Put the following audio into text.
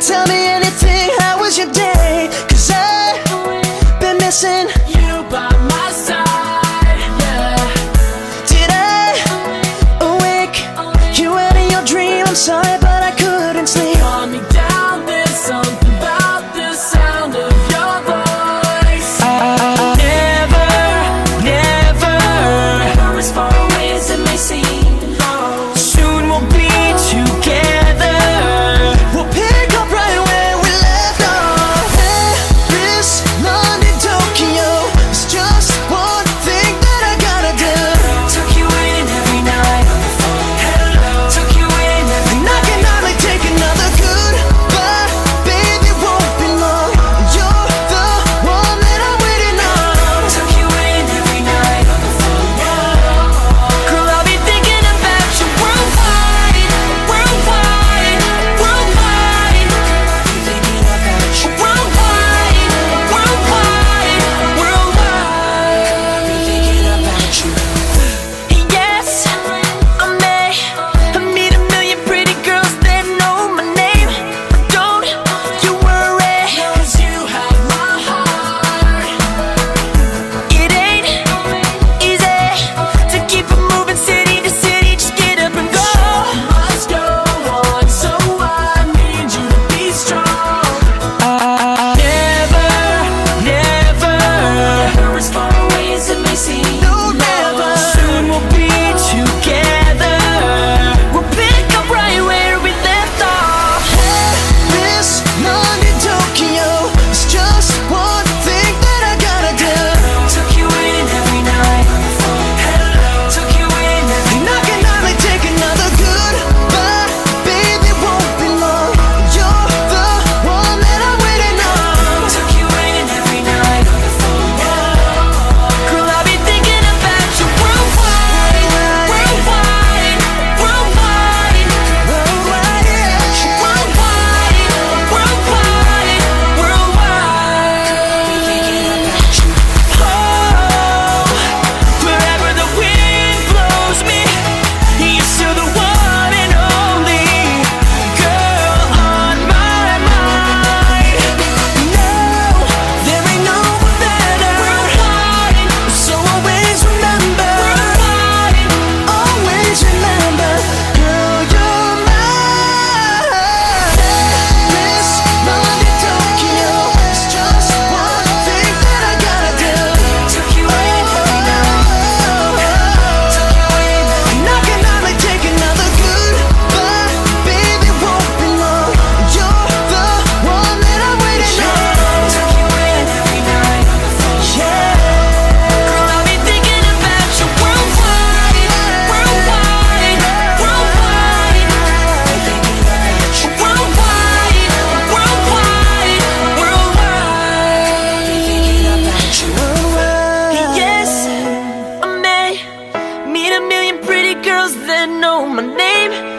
Tell me anything, how was your day? Cause I've been missing you by my side, yeah. Did I awake you your dream? I'm sorry, but I couldn't sleep. Calm me down, there's something about the sound of your voice. I, never, never my name.